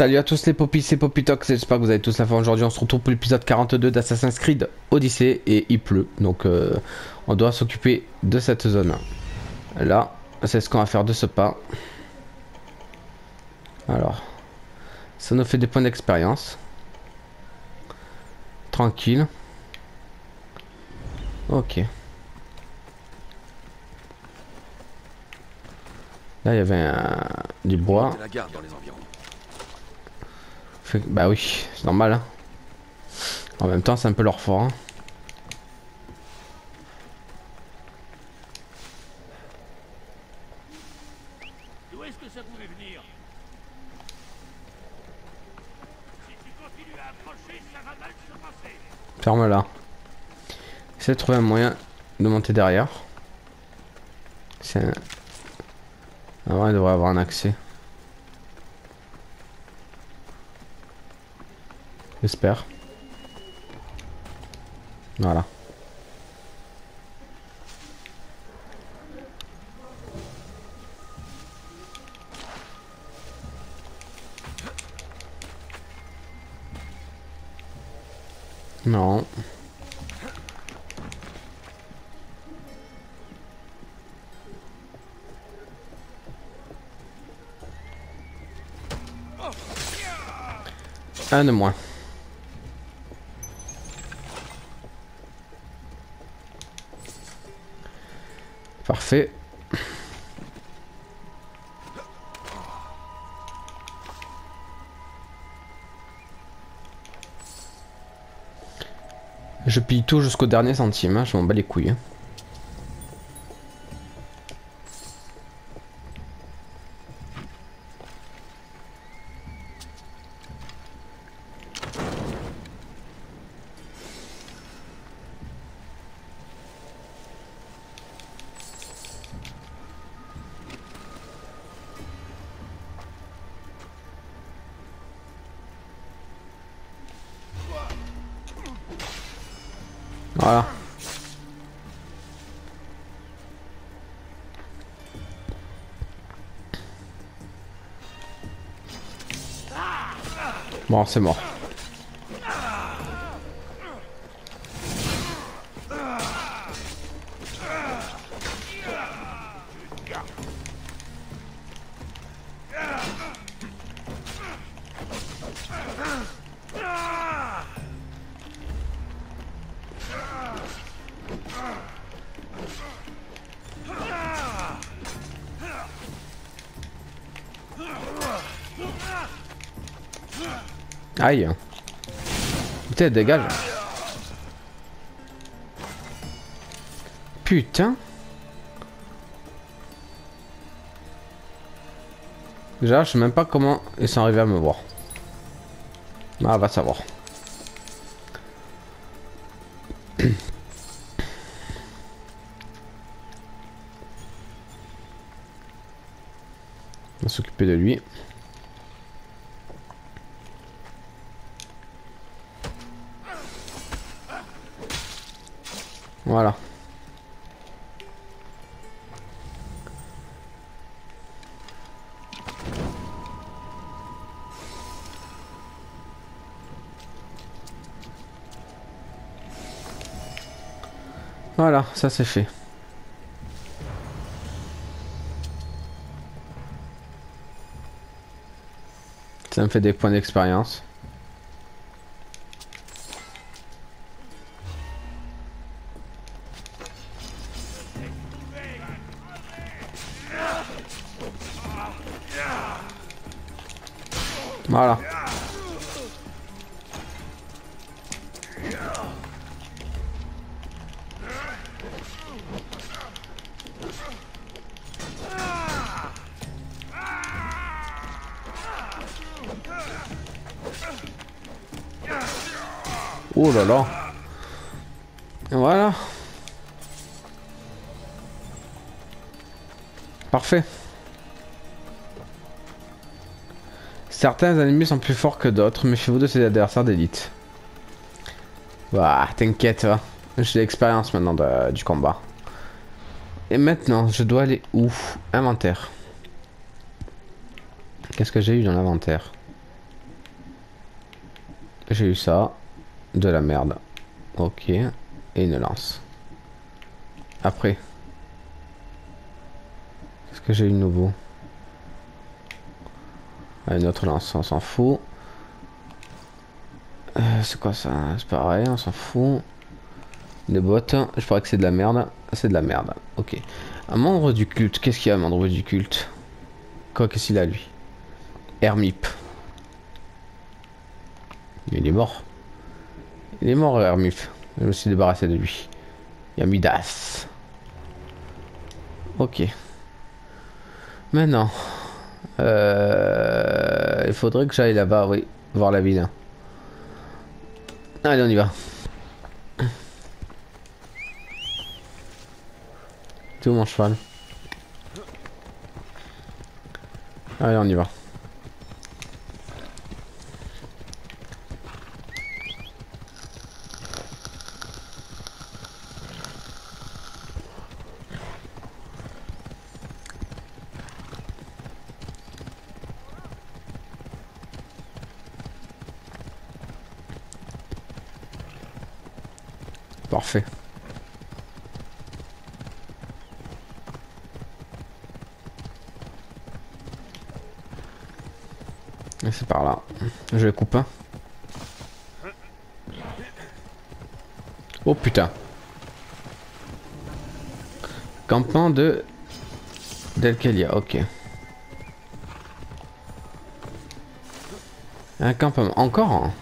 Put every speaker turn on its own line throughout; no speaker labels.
Salut à tous les popis, c'est Popitox, j'espère que vous avez tous la forme aujourd'hui. On se retrouve pour l'épisode 42 d'Assassin's Creed Odyssey et il pleut, donc euh, on doit s'occuper de cette zone. Là, c'est ce qu'on va faire de ce pas. Alors, ça nous fait des points d'expérience. Tranquille. Ok. Là, il y avait un... du bois. Fait Bah oui, c'est normal. hein. En même temps, c'est un peu leur fort. hein.
D'où est-ce que ça pouvait venir? Si tu continues à approcher, ça va mal se passer.
Ferme-la. Essaye de trouver un moyen de monter derrière. C'est un... Ah ouais, il devrait avoir un accès. J'espère. Voilà. Non. Un de moins. Je pille tout jusqu'au dernier centime, hein, je m'en bats les couilles. C'est mort. Aïe. Putain, dégage. Putain. Déjà, je sais même pas comment ils sont arrivés à me voir. Ah, va savoir. On va s'occuper de lui. Voilà. Voilà, ça c'est fait. Ça me fait des points d'expérience. Oh là là. Voilà. Parfait. Certains ennemis sont plus forts que d'autres, méfiez-vous de ces adversaires d'élite. Bah, t'inquiète, va. J'ai l'expérience maintenant du combat. Et maintenant, je dois aller où? Inventaire. Qu'est-ce que j'ai eu dans l'inventaire? J'ai eu ça. De la merde. Ok. Et une lance. Après. Qu'est-ce que j'ai eu de nouveau? Ah, Une autre lance, on s'en fout. Euh, c'est quoi ça? C'est pareil, on s'en fout. Des bottes. Je crois que c'est de la merde. C'est de la merde. Ok. Un membre du culte. Qu'est-ce qu'il y a, un membre du culte? Quoi qu'est-ce qu'il a, lui? Hermip. Il est mort. Il est mort, Hermip. Je me suis débarrassé de lui. Il y a Midas. Ok. Maintenant. Euh, il faudrait que j'aille là-bas, oui. Voir la ville. Allez, on y va. Où mon cheval Allez, on y va. Parfait. C'est par là. Je vais couper. Oh putain. Campement de Delcalia, ok. Un campement, encore hein.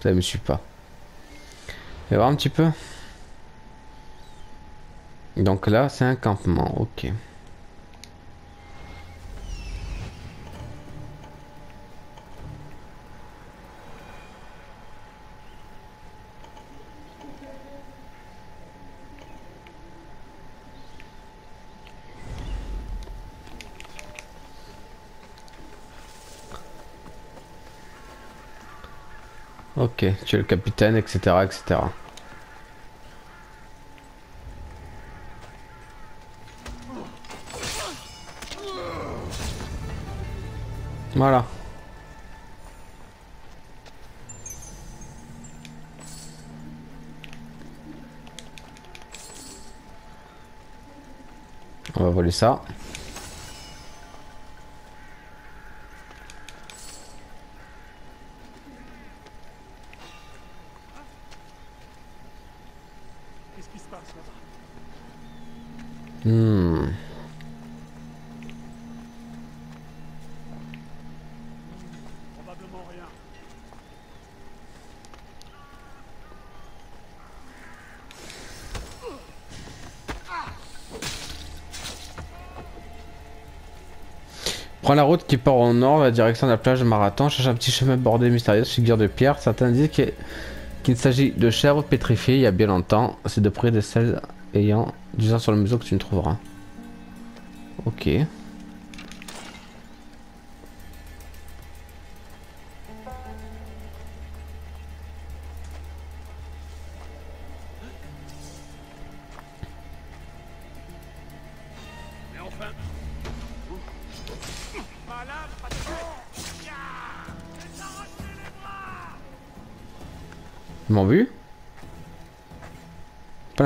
Ça me suit pas. Je vais voir un petit peu. Donc là, c'est un campement, ok. Tu es le capitaine, etc. etc. Voilà. On va voler ça.
Qu'est-ce qui se passe là-bas
Hmm.
Probablement rien.
Prends la route qui part au nord, la direction de la plage de Marathon. Cherche un petit chemin bordé de mystérieuses figures de pierre. Certains disent qu'il s'agit de chèvres pétrifiées il y a bien longtemps. C'est de près de celles ayant du sang sur le museau que tu ne trouveras. Ok.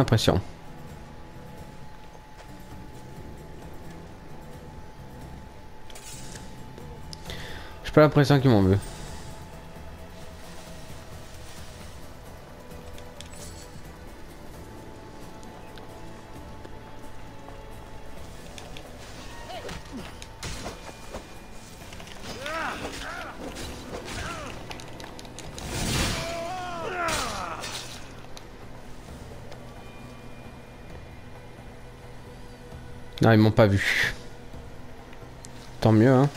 L'impression. J'ai pas l'impression qu'ils m'ont vu. Non, ils m'ont pas vu. Tant mieux, hein.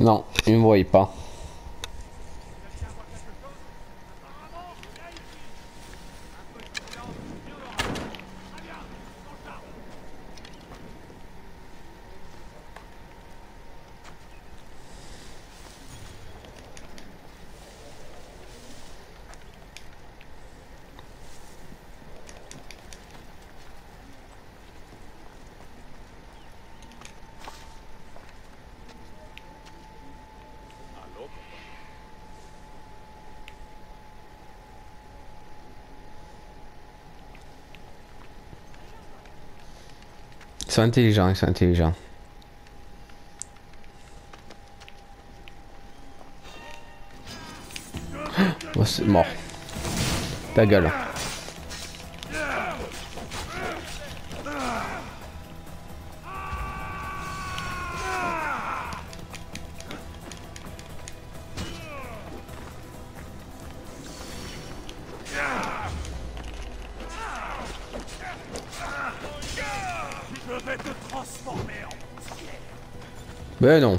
Non, ils me voient pas. Sont intelligents, ils sont intelligents. Oh, c'est mort. Ta gueule. Ben non.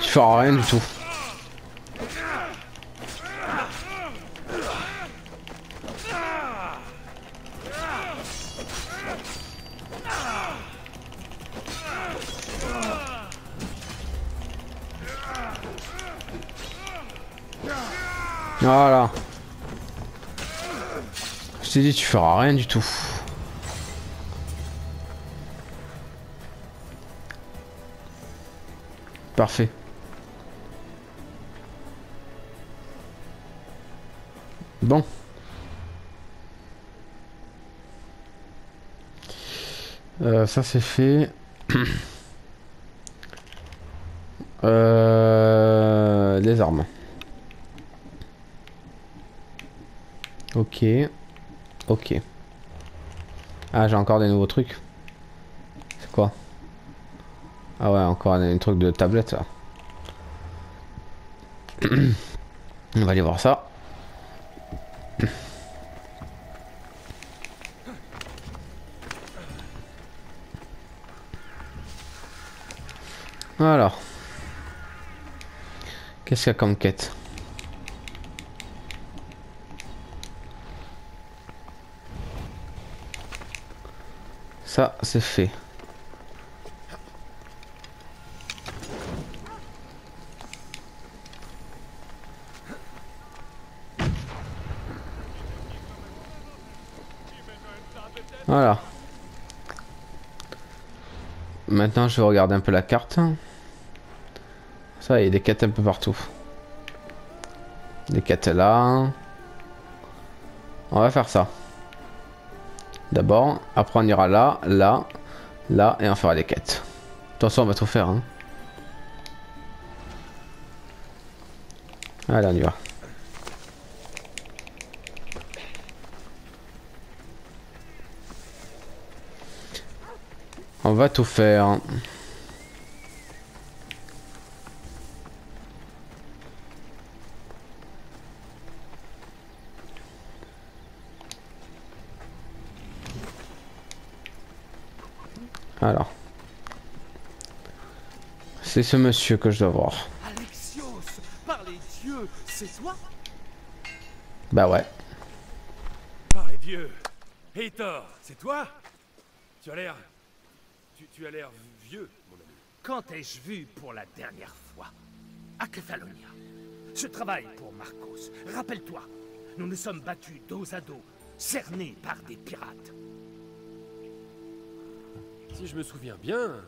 Tu feras rien du tout. Voilà. Je t'ai dit, tu feras rien du tout. Parfait. Bon. Euh, ça c'est fait. euh, les armes. Ok. Ok. Ah, j'ai encore des nouveaux trucs. Ah ouais, encore un truc de tablette. On va aller voir ça. Alors. Qu'est-ce qu'il y a comme quête? Ça, c'est fait. Voilà. Maintenant, je vais regarder un peu la carte. Ça, il y a des quêtes un peu partout. Des quêtes là. On va faire ça. D'abord, après on ira là, là, là, et on fera les quêtes. De toute façon, on va tout faire. Hein. Allez, on y va. On va tout faire. Alors. C'est ce monsieur que je dois voir.
Alexios, par les dieux, c'est toi?
Bah ouais.
Par les dieux. Hétor, c'est toi? Tu as l'air... Tu, tu as l'air vieux, mon ami.
Quand ai-je vu pour la dernière fois? À Kefalonia. Je travaille pour Marcos. Rappelle-toi, nous nous sommes battus dos à dos, cernés par des pirates.
Si je me souviens bien,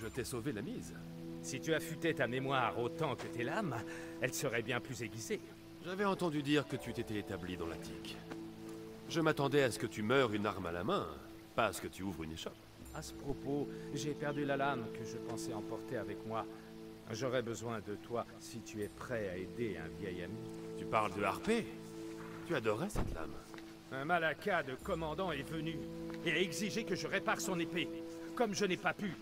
je t'ai sauvé la mise.
Si tu affûtais ta mémoire autant que tes lames, elle serait bien plus aiguisée.
J'avais entendu dire que tu t'étais établi dans l'Attique. Je m'attendais à ce que tu meures une arme à la main, pas à ce que tu ouvres une échoppe.
À ce propos, j'ai perdu la lame que je pensais emporter avec moi. J'aurais besoin de toi si tu es prêt à aider un vieil ami.
Tu parles de harpé? Tu adorais cette lame?
Un malaka de commandant est venu et a exigé que je répare son épée. Comme je n'ai pas pu,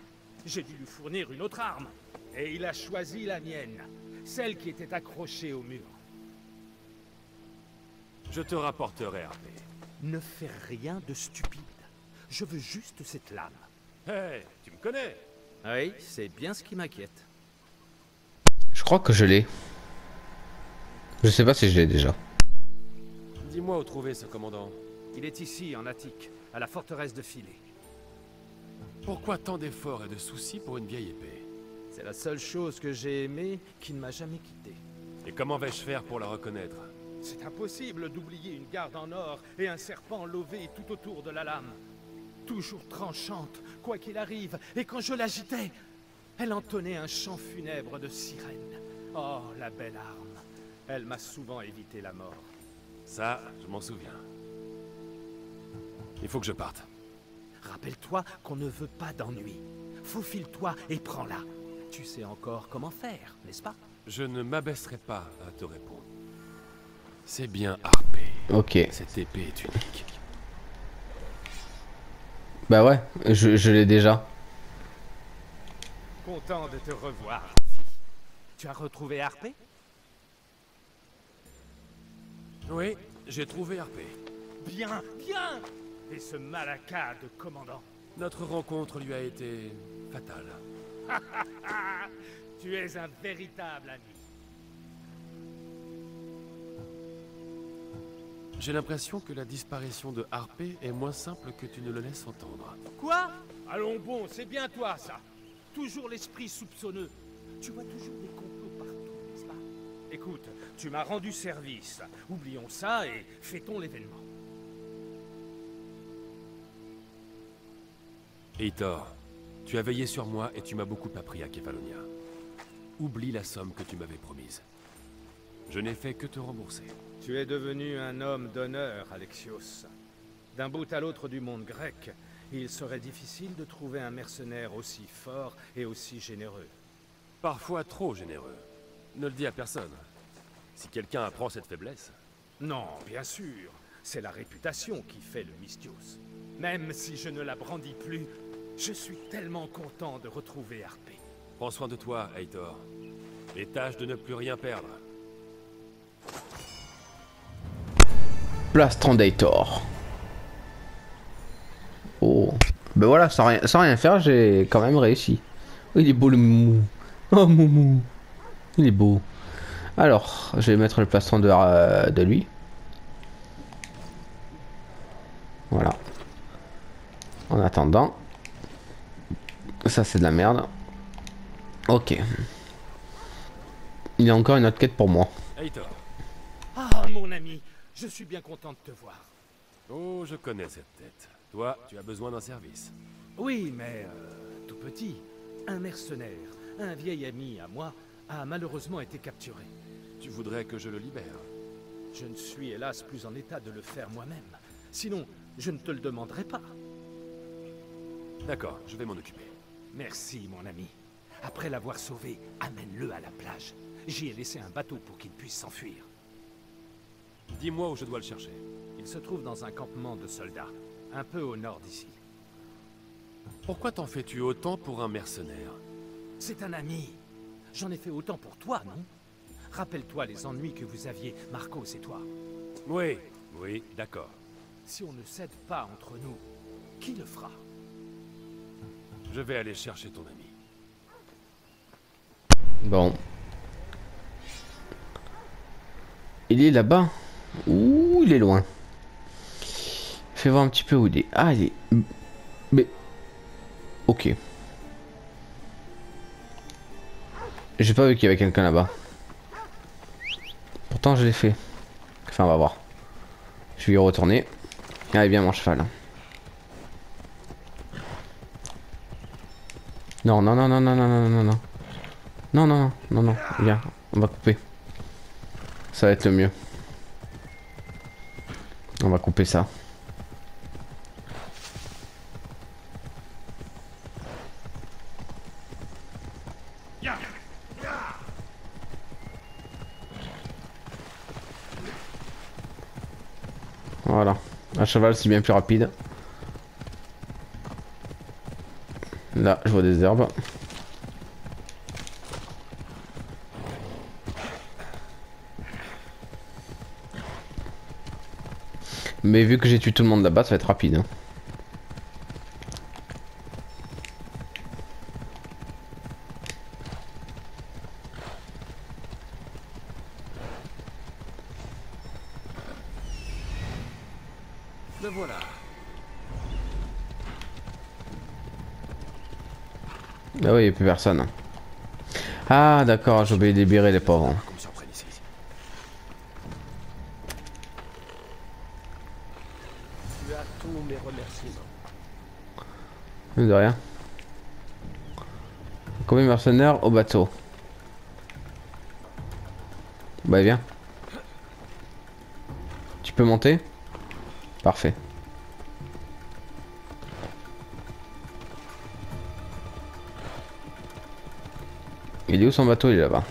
j'ai dû lui fournir une autre arme. Et il a choisi la mienne, celle qui était accrochée au mur.
Je te rapporterai harpé.
Ne fais rien de stupide. Je veux juste cette lame.
Hé, tu me connais
Oui, c'est bien ce qui m'inquiète.
Je crois que je l'ai. Je sais pas si je l'ai déjà.
Dis-moi où trouver ce commandant.
Il est ici, en Attique, à la forteresse de Philée.
Pourquoi tant d'efforts et de soucis pour une vieille épée?
C'est la seule chose que j'ai aimée qui ne m'a jamais quitté.
Et comment vais-je faire pour la reconnaître?
C'est impossible d'oublier une garde en or et un serpent lové tout autour de la lame. Toujours tranchante, quoi qu'il arrive, et quand je l'agitais, elle entonnait un chant funèbre de sirène. Oh, la belle arme. Elle m'a souvent évité la mort.
Ça, je m'en souviens. Il faut que je parte.
Rappelle-toi qu'on ne veut pas d'ennui. Faufile-toi et prends-la. Tu sais encore comment faire, n'est-ce pas?
Je ne m'abaisserai pas à te répondre. C'est bien Harpé.
Ok.
Cette épée est unique.
Bah ouais, je, je l'ai déjà.
Content de te revoir. Tu as retrouvé Harpé?
Oui, j'ai trouvé Harpé.
Bien, bien Et ce malaka de commandant
Notre rencontre lui a été fatale.
Tu es un véritable ami.
J'ai l'impression que la disparition de Harpé est moins simple que tu ne le laisses entendre.
Quoi? Allons bon, c'est bien toi ça. Toujours l'esprit soupçonneux. Tu vois toujours des complots partout, n'est-ce pas? Écoute, tu m'as rendu service. Oublions ça et fêtons l'événement.
Heitor, tu as veillé sur moi et tu m'as beaucoup appris à Kefalonia. Oublie la somme que tu m'avais promise. Je n'ai fait que te rembourser.
Tu es devenu un homme d'honneur, Alexios. D'un bout à l'autre du monde grec, il serait difficile de trouver un mercenaire aussi fort et aussi généreux.
Parfois trop généreux. Ne le dis à personne. Si quelqu'un apprend cette faiblesse,
Non, bien sûr. C'est la réputation qui fait le Mystios. Même si je ne la brandis plus, je suis tellement content de retrouver Harpé.
prends soin de toi, Heitor. Et tâche de ne plus rien perdre.
Plastron Dator. Oh. Ben voilà, sans rien, faire, j'ai quand même réussi. Oh, il est beau le moumou. Oh moumou. Il est beau. Alors, je vais mettre le plastron de, euh, de lui. Voilà. En attendant. Ça c'est de la merde. Ok. Il y a encore une autre quête pour moi.
Ah, mon ami, je suis bien content de te voir.
Oh, je connais cette tête. Toi, tu as besoin d'un service.
Oui, mais euh, tout petit. Un mercenaire, un vieil ami à moi, a malheureusement été capturé.
Tu voudrais que je le libère?
Je ne suis hélas plus en état de le faire moi-même. Sinon, je ne te le demanderai pas.
D'accord, je vais m'en occuper.
Merci, mon ami. Après l'avoir sauvé, amène-le à la plage. J'y ai laissé un bateau pour qu'il puisse s'enfuir.
Dis-moi où je dois le chercher.
Il se trouve dans un campement de soldats, un peu au nord d'ici.
Pourquoi t'en fais-tu autant pour un mercenaire
C'est un ami. J'en ai fait autant pour toi, non Rappelle-toi les ennuis que vous aviez, Marcos et toi.
Oui, oui, d'accord.
Si on ne s'aide pas entre nous, qui le fera
Je vais aller chercher ton ami.
Bon. Il est là-bas. Ouh, il est loin. Fais voir un petit peu où il est. Ah, il est... Mais... Ok. J'ai pas vu qu'il y avait quelqu'un là-bas. Pourtant, je l'ai fait. Enfin, on va voir. Je vais y retourner. Allez, bien mon cheval. Non, non, non, non, non, non, non, non, non. Non, non, non, non, non, viens, on va couper. Ça va être le mieux. On va couper ça. Voilà. Un cheval, c'est bien plus rapide. Là, je vois des herbes. Mais vu que j'ai tué tout le monde là-bas, ça va être rapide. hein.
Le voilà.
Ah oui, il n'y a plus personne. Ah d'accord, j'ai oublié de libérer les pauvres. De rien. Combien de mercenaires au bateau Bah viens. Tu peux monter? Parfait. Il est où son bateau? Il est là-bas.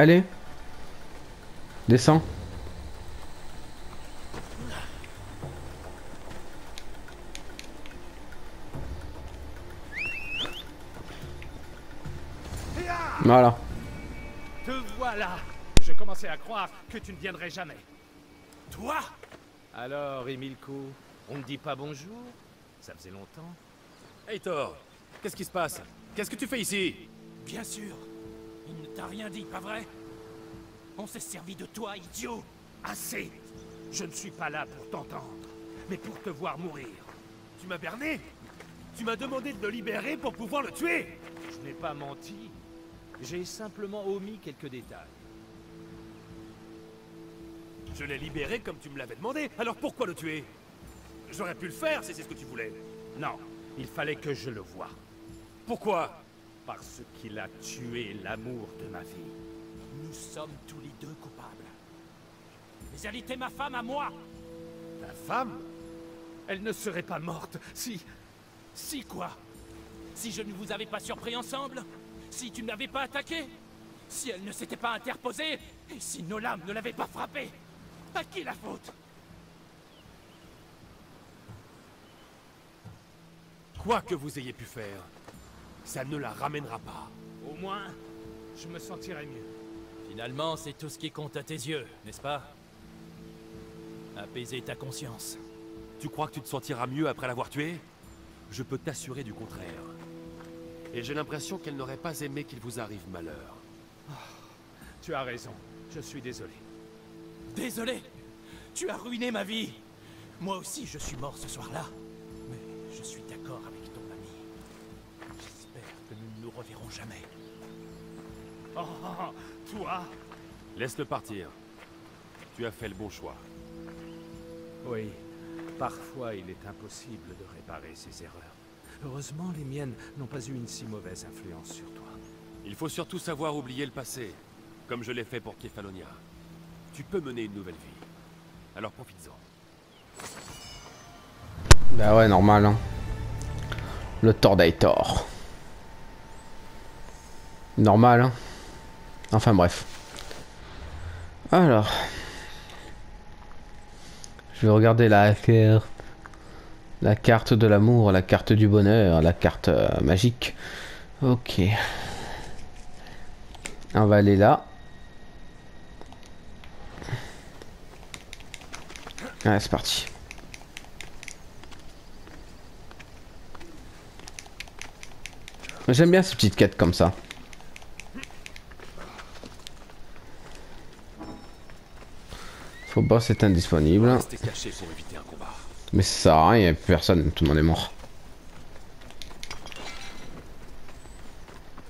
Allez. Descends. Voilà.
Te voilà Je commençais à croire que tu ne viendrais jamais.
Toi?
Alors, Emilko, on ne dit pas bonjour? Ça faisait longtemps.
Hey Thor, qu'est-ce qui se passe? Qu'est-ce que tu fais ici?
Bien sûr. Il ne t'a rien dit, pas vrai? On s'est servi de toi, idiot
Assez Je ne suis pas là pour t'entendre, mais pour te voir mourir.
Tu m'as berné Tu m'as demandé de le libérer pour pouvoir le tuer
Je n'ai pas menti. J'ai simplement omis quelques détails.
Je l'ai libéré comme tu me l'avais demandé, alors pourquoi le tuer? J'aurais pu le faire si c'est ce que tu voulais.
Non, il fallait que je le voie.
Pourquoi?
Parce qu'il a tué l'amour de ma vie.
Nous sommes tous les deux coupables. Mais elle était ma femme à moi
Ta femme? Elle ne serait pas morte si...
Si quoi? Si je ne vous avais pas surpris ensemble Si tu ne m'avais pas attaqué Si elle ne s'était pas interposée Et si nos lames ne l'avaient pas frappée À qui la faute?
Quoi que vous ayez pu faire, ça ne la ramènera pas.
Au moins, je me sentirais mieux.
Finalement, c'est tout ce qui compte à tes yeux, n'est-ce pas? Apaiser ta conscience.
Tu crois que tu te sentiras mieux après l'avoir tué Je peux t'assurer du contraire. Et j'ai l'impression qu'elle n'aurait pas aimé qu'il vous arrive malheur.
Tu as raison. Je suis désolé.
Désolé? Tu as ruiné ma vie Moi aussi, je suis mort ce soir-là. Jamais.
Oh, toi
Laisse-le partir. Tu as fait le bon choix.
Oui. Parfois, il est impossible de réparer ses erreurs. Heureusement, les miennes n'ont pas eu une si mauvaise influence sur toi.
Il faut surtout savoir oublier le passé, comme je l'ai fait pour Kefalonia. Tu peux mener une nouvelle vie. Alors profites-en.
Bah ouais, normal. Hein. Le Tordator. Normal. Hein. Enfin bref. Alors. Je vais regarder la carte. La carte de l'amour, la carte du bonheur, la carte euh, magique. Ok. On va aller là. Allez, c'est parti. J'aime bien ces petites quêtes comme ça. Faux boss est indisponible. Mais ça sert à rien, il n'y a plus personne, tout le monde est mort.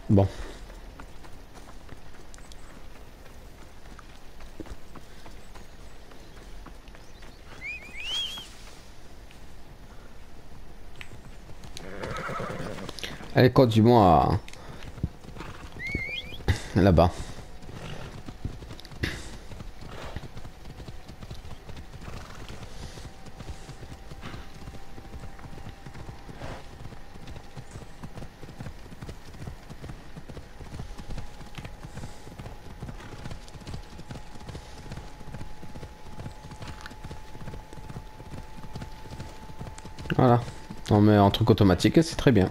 Bon. Allez, conduis-moi à... là-bas. Voilà. On met un truc automatique c'est très bien.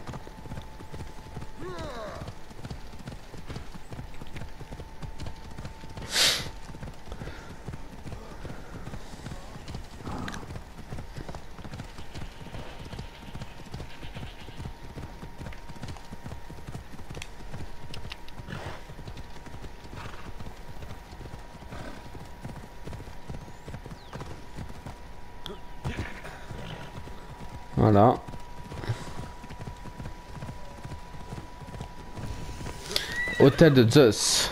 Tell this.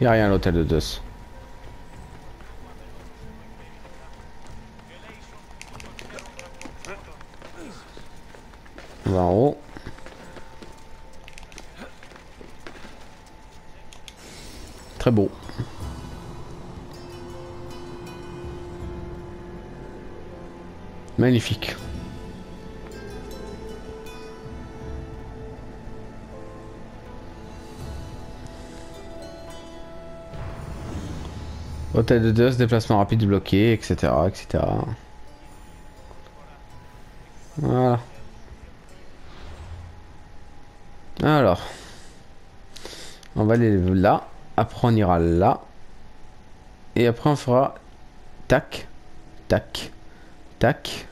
Yeah, ja, no, this. Magnifique. Hôtel de Deus, déplacement rapide bloqué, etc. etc. Voilà. Alors. On va aller là. Après on ira là. Et après on fera tac, tac, tac.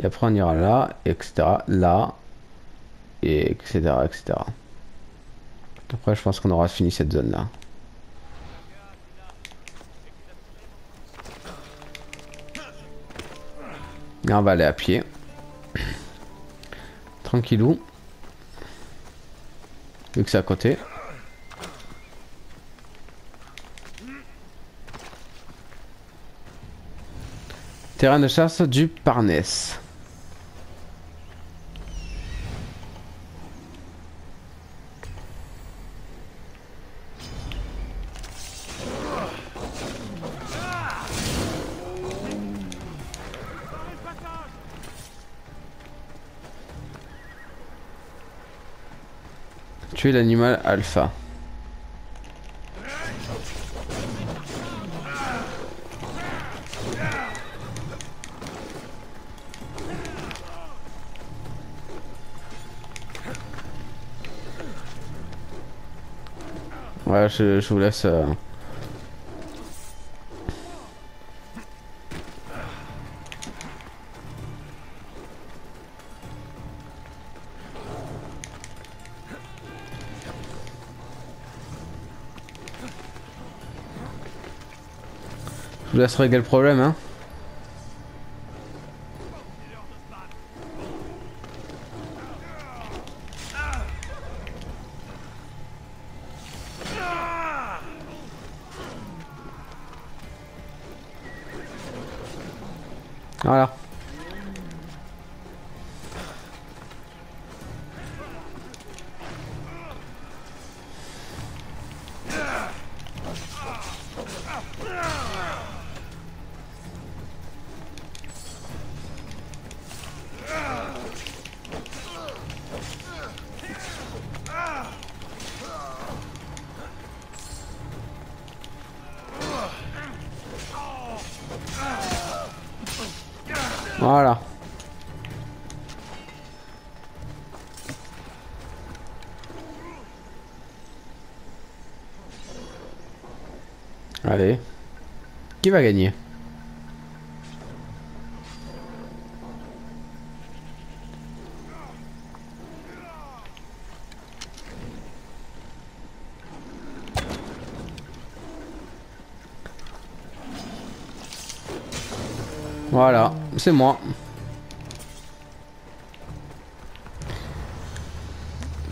Et après on ira là, etc. Là. Et etc. etc. Après je pense qu'on aura fini cette zone là. Et on va aller à pied. Tranquillou. Vu que c'est à côté. Terrain de chasse du Parnès. Tuer l'animal alpha. Ouais, je, vous laisse... euh, Laisse régler le problème, hein. Voilà. Allez. Qui va gagner Voilà, c'est moi.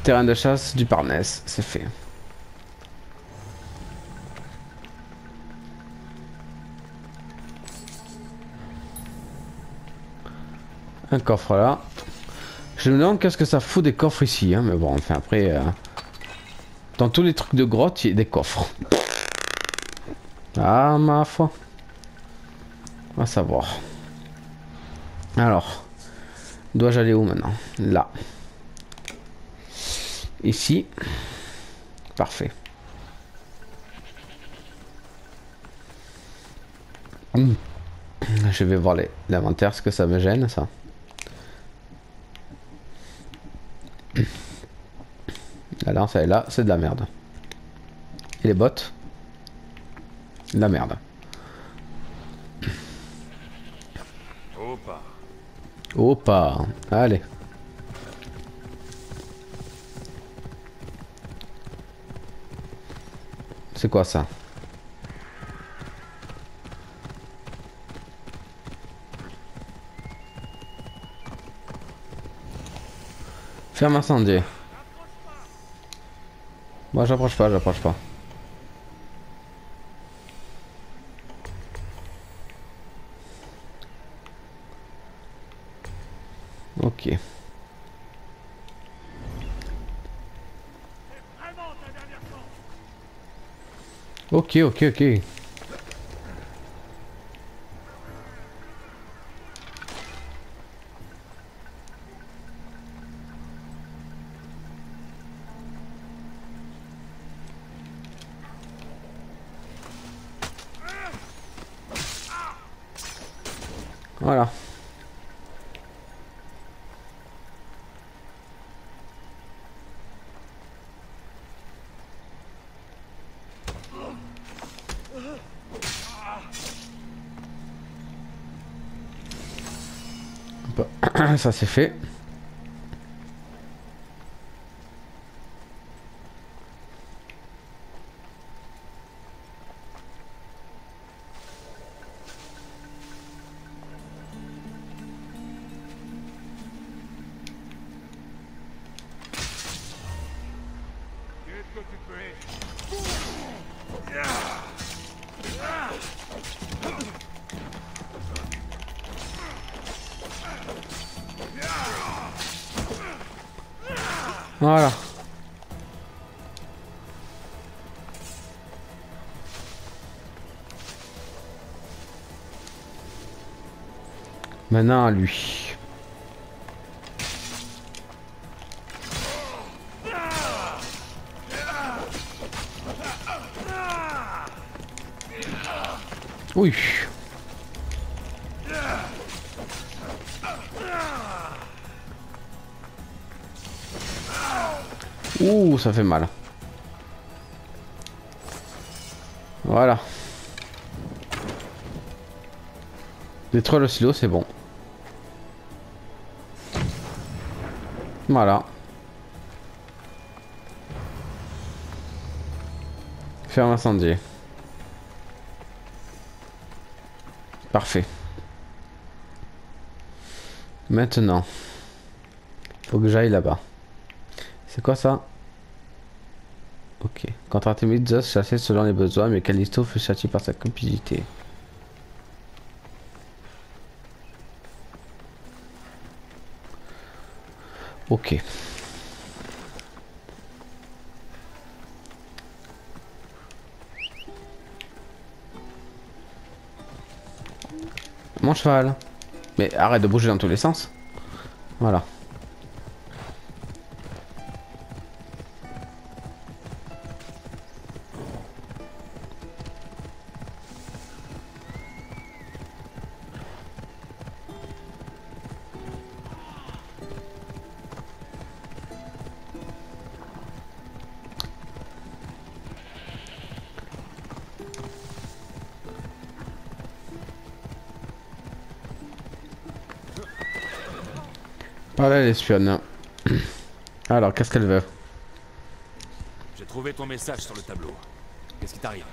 Terrain de chasse du Parnès, c'est fait. Un coffre là. Je me demande qu'est-ce que ça fout des coffres ici, hein, mais bon, enfin après... euh, Dans tous les trucs de grotte, il y a des coffres. Ah, ma foi. On va savoir. Alors, dois-je aller où maintenant? Là. Ici. Parfait. Hmm. Je vais voir l'inventaire, ce que ça me gêne ça. La lance elle est là, c'est de la merde. Et les bottes? De la merde.
Opa,
allez. C'est quoi ça? Ferme incendier. Moi j'approche pas, j'approche pas. Ok, ok, ok. Ça c'est fait. Voilà. Maintenant à lui. Oui. Ça fait mal. Voilà. Détruire le silo, c'est bon. Voilà. Ferme incendier. Parfait. Maintenant. Faut que j'aille là-bas. C'est quoi ça? Ok. Quand Artemis Zeus chassait selon les besoins, mais Callisto fut châtié par sa cupidité. Ok. Mon cheval. Mais arrête de bouger dans tous les sens. Voilà. Alors, qu'est-ce qu'elle veut?
J'ai trouvé ton message sur le tableau. Qu'est-ce qui t'arrive?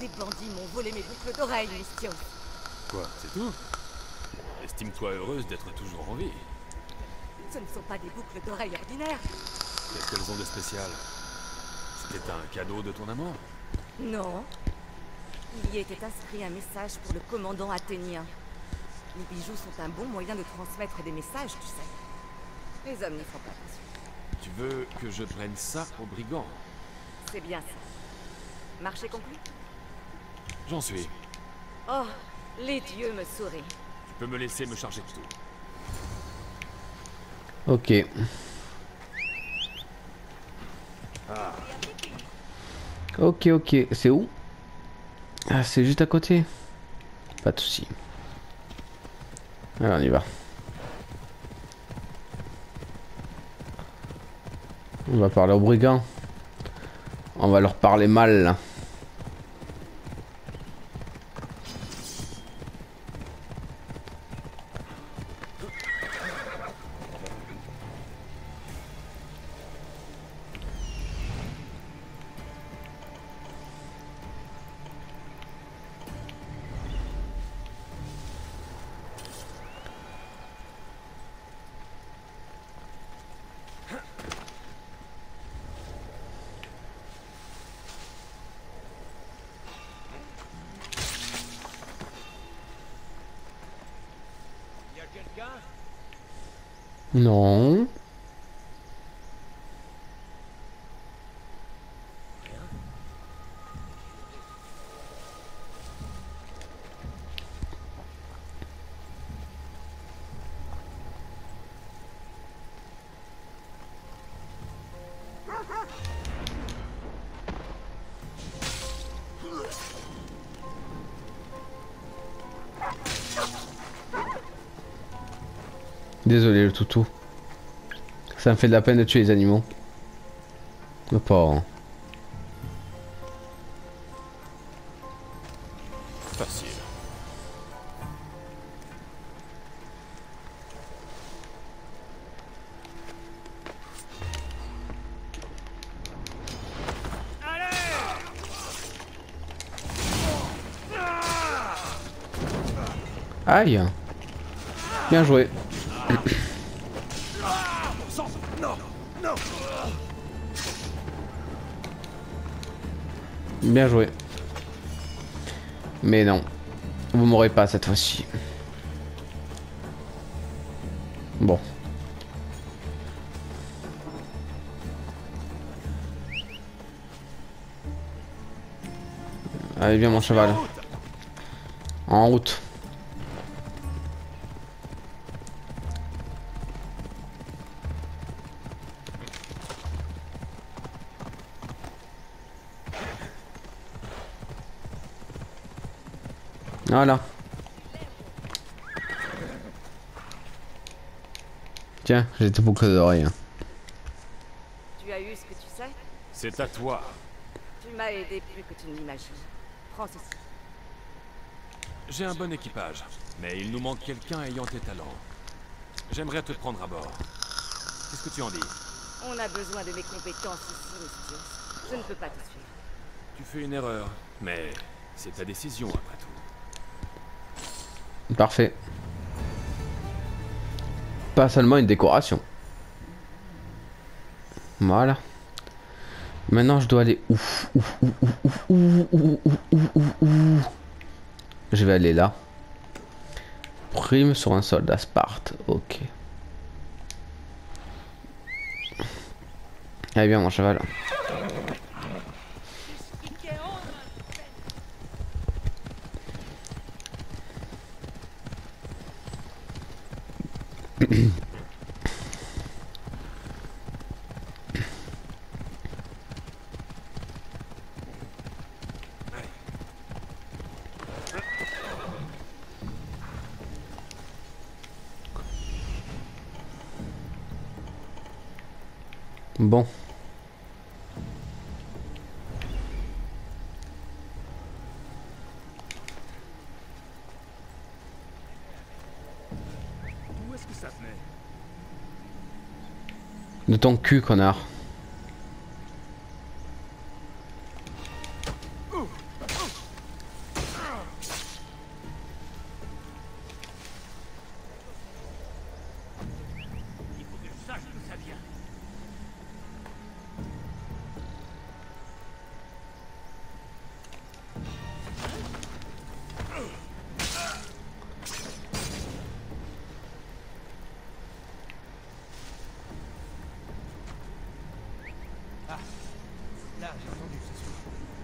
Des bandits m'ont volé mes boucles d'oreilles, Mystio.
Quoi C'est tout? Estime-toi heureuse d'être toujours en vie.
Ce ne sont pas des boucles d'oreilles ordinaires.
Qu'est-ce qu'elles ont de spécial? C'était un cadeau de ton amant
Non. Il y était inscrit un message pour le commandant athénien. Les bijoux sont un bon moyen de transmettre des messages, tu sais. Les hommes n'y font pas attention.
Tu veux que je prenne ça aux brigands
C'est bien ça. Marché conclu
J'en suis.
Oh, les dieux me sourient.
Tu peux me laisser me charger de tout.
Ok. Ok, ok. C'est où? Ah, c'est juste à côté. Pas de soucis. Alors, on y va. On va parler aux brigands. On va leur parler mal. Non. Désolé le toutou. Ça me fait de la peine de tuer les animaux. Le pauvre.
Facile.
Aïe. Bien joué. Bien joué. Mais non. Vous m'aurez pas cette fois-ci. Bon. Allez, viens mon cheval. En route. Voilà. Tiens, j'ai tes boucles d'oreilles. hein.
Tu as eu ce que tu sais
C'est à toi.
Tu m'as aidé plus que tu ne l'imagines. Prends ceci.
J'ai un bon équipage, mais il nous manque quelqu'un ayant tes talents. J'aimerais te prendre à bord. Qu'est-ce que tu en dis?
On a besoin de mes compétences ici, Mystios. Je ne peux pas te suivre.
Tu fais une erreur, mais c'est ta décision après tout.
Parfait. Pas seulement une décoration. Voilà. Maintenant, je dois aller où Je vais aller là. Prime sur un soldat Sparte. Ok. Allez bien, mon cheval. Ton cul, connard.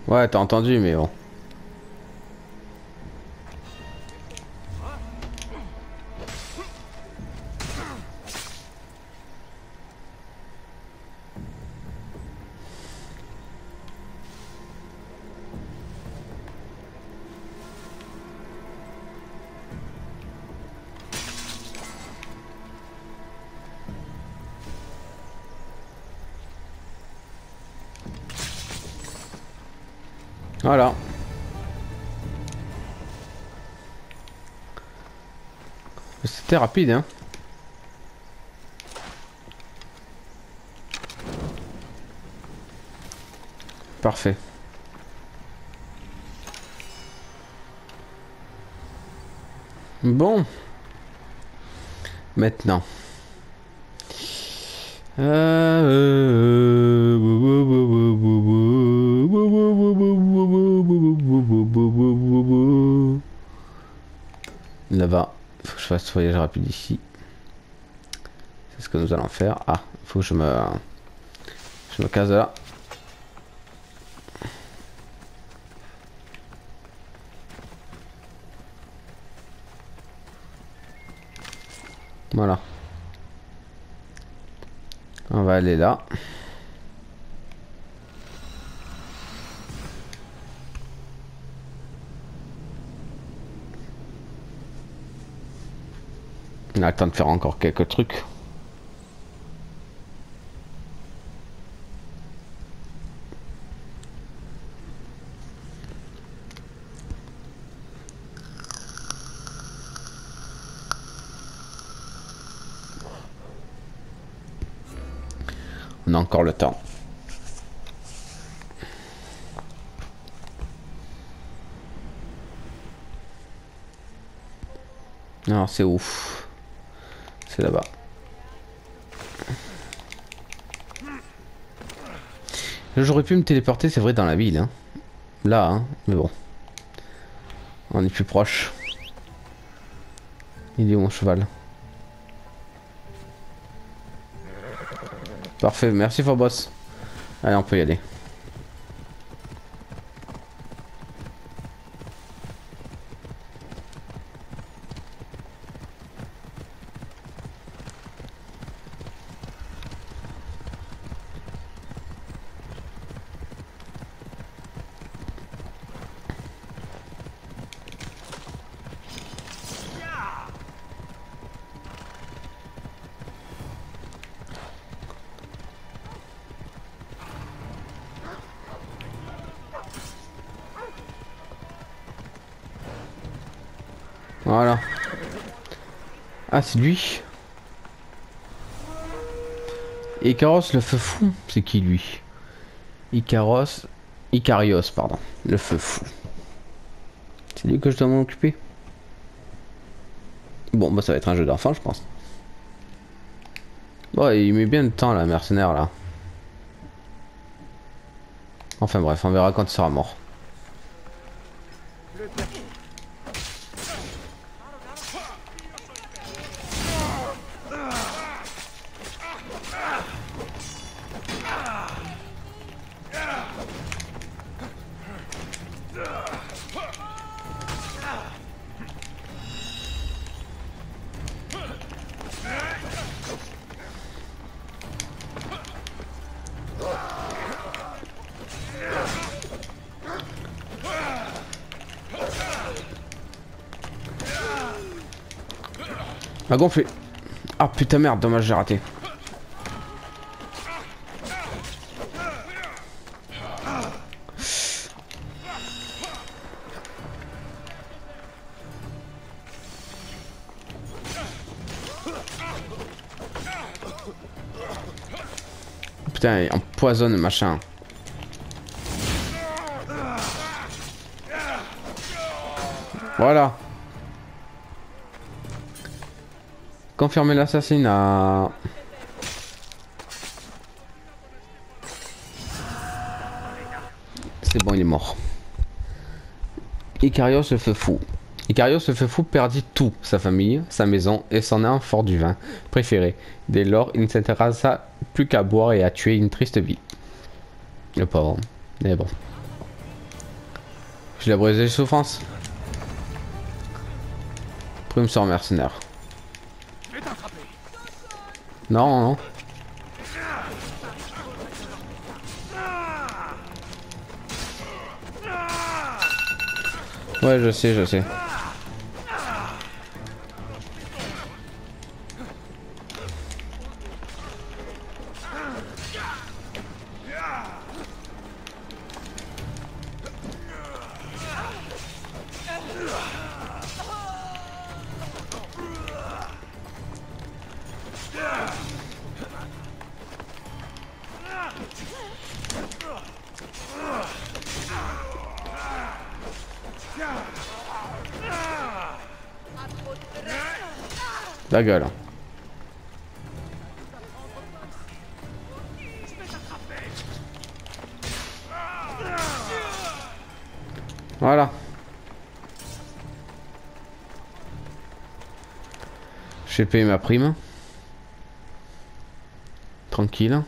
Ouais, t'as entendu, mais bon. C'était rapide, hein. Parfait. Bon. Maintenant. Là-bas, faut que je fasse voyage rapide ici. C'est ce que nous allons faire. Ah, faut que je me... Je me case là. Voilà. On va aller là. On a le temps de faire encore quelques trucs. On a encore le temps. Non, c'est ouf. Là-bas. J'aurais pu me téléporter, c'est vrai, dans la ville. Hein. Là, hein. mais bon. On est plus proche. Il est où mon cheval? Parfait, merci Phobos. Allez, on peut y aller. Voilà. Ah, c'est lui. Icaros le feu fou, c'est qui lui? Icaros. Icarios, pardon. Le feu fou. C'est lui que je dois m'en occuper? Bon, bah ça va être un jeu d'enfant, je pense. Bon, il met bien de temps, là, mercenaire, là. Enfin bref, on verra quand il sera mort. A gonflé. Ah putain merde, dommage j'ai raté. Putain, empoisonne machin. Voilà. Confirmer l'assassinat. C'est bon, il est mort. Icarios se fait fou. Icarios se fait fou perdit tout, sa famille, sa maison et son âme fort du vin préféré. Dès lors, il ne s'intéressa plus qu'à boire et à tuer une triste vie. Le pauvre. Mais bon. Je l'ai brisé les souffrances. Prime sur mercenaire. Non, non. Ouais, je sais, je sais. Voilà. J'ai payé ma prime. Tranquille.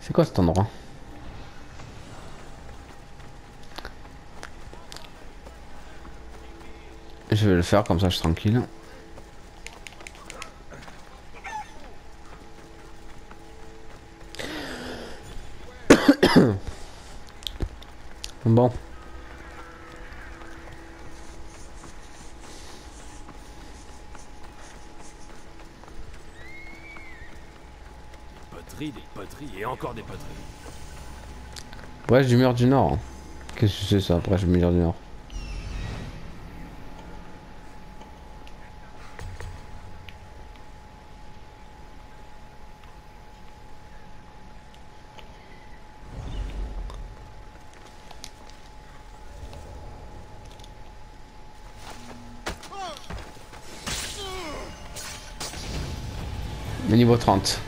C'est quoi cet endroit? Je vais le faire comme ça je suis tranquille. bon.
Poteries, des poteries et encore des poteries.
Brèche du mur du Nord. Qu'est-ce que c'est ça, brèche du mur du Nord? Le niveau 30.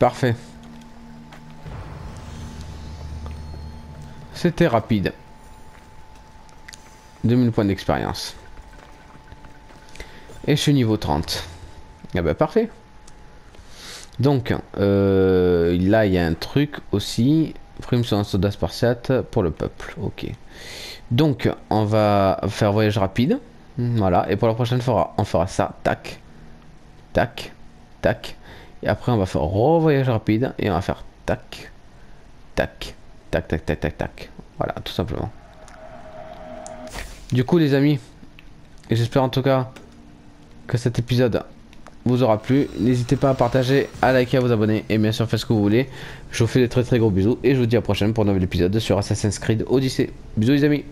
Parfait. C'était rapide. 2000 points d'expérience. Et je suis niveau 30. Ah bah parfait. Donc, euh, là il y a un truc aussi. Prime sur un soldat spartiate pour le peuple. Ok. Donc, on va faire voyage rapide. Voilà. Et pour la prochaine fois, on fera ça. Tac. Tac. Tac. Et après, on va faire revoyage rapide. Et on va faire tac. Tac. Tac, tac, tac, tac, tac. Voilà, tout simplement. Du coup, les amis, j'espère en tout cas que cet épisode vous aura plu. N'hésitez pas à partager, à liker, à vous abonner et bien sûr faites ce que vous voulez. Je vous fais des très très gros bisous et je vous dis à la prochaine pour un nouvel épisode sur Assassin's Creed Odyssey. Bisous les amis